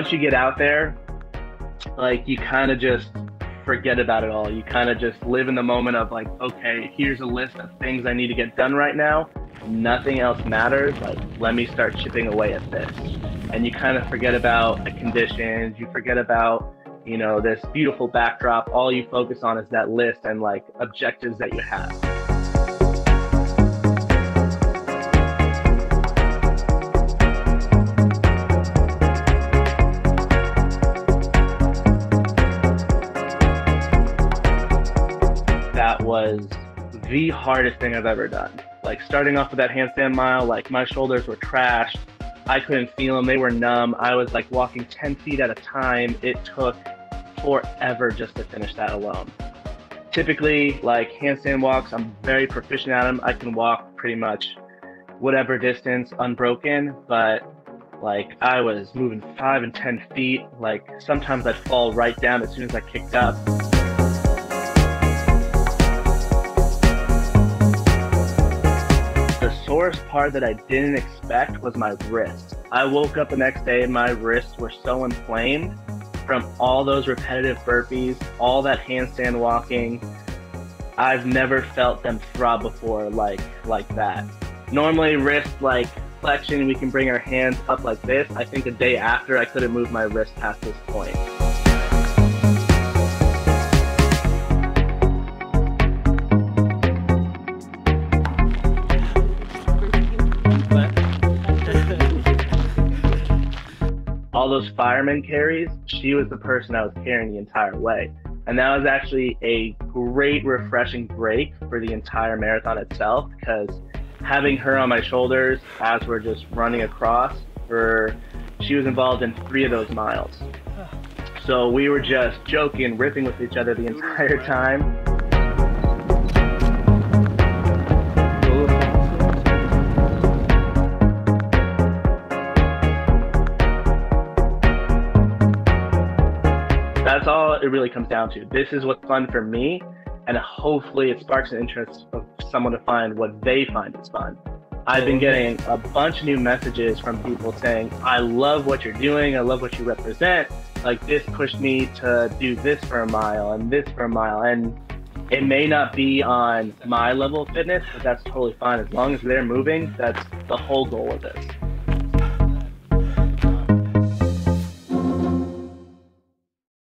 once you get out there, like you kind of just forget about it all. You kind of just live in the moment of like, okay, here's a list of things I need to get done right now. Nothing else matters. Like, let me start chipping away at this. And you kind of forget about the conditions. You forget about, you know, this beautiful backdrop. All you focus on is that list and like objectives that you have. Was the hardest thing I've ever done. Like starting off with that handstand mile, like my shoulders were trashed. I couldn't feel them. They were numb. I was like walking 10 feet at a time. It took forever just to finish that alone. Typically, like handstand walks, I'm very proficient at them. I can walk pretty much whatever distance unbroken, but like I was moving five and 10 feet. Like sometimes I'd fall right down as soon as I kicked up. The sorest part that I didn't expect was my wrist. I woke up the next day and my wrists were so inflamed from all those repetitive burpees, all that handstand walking. I've never felt them throb before like like that. Normally wrist like flexion, we can bring our hands up like this. I think the day after I couldn't move my wrist past this point. All those firemen carries, she was the person I was carrying the entire way. And that was actually a great, refreshing break for the entire marathon itself because having her on my shoulders as we're just running across, for she was involved in three of those miles. So we were just joking, ripping with each other the entire time. That's all it really comes down to. This is what's fun for me, and hopefully it sparks an interest of someone to find what they find is fun. I've been getting a bunch of new messages from people saying, I love what you're doing, I love what you represent. Like this pushed me to do this for a mile and this for a mile. And it may not be on my level of fitness, but that's totally fine. As long as they're moving, that's the whole goal of this.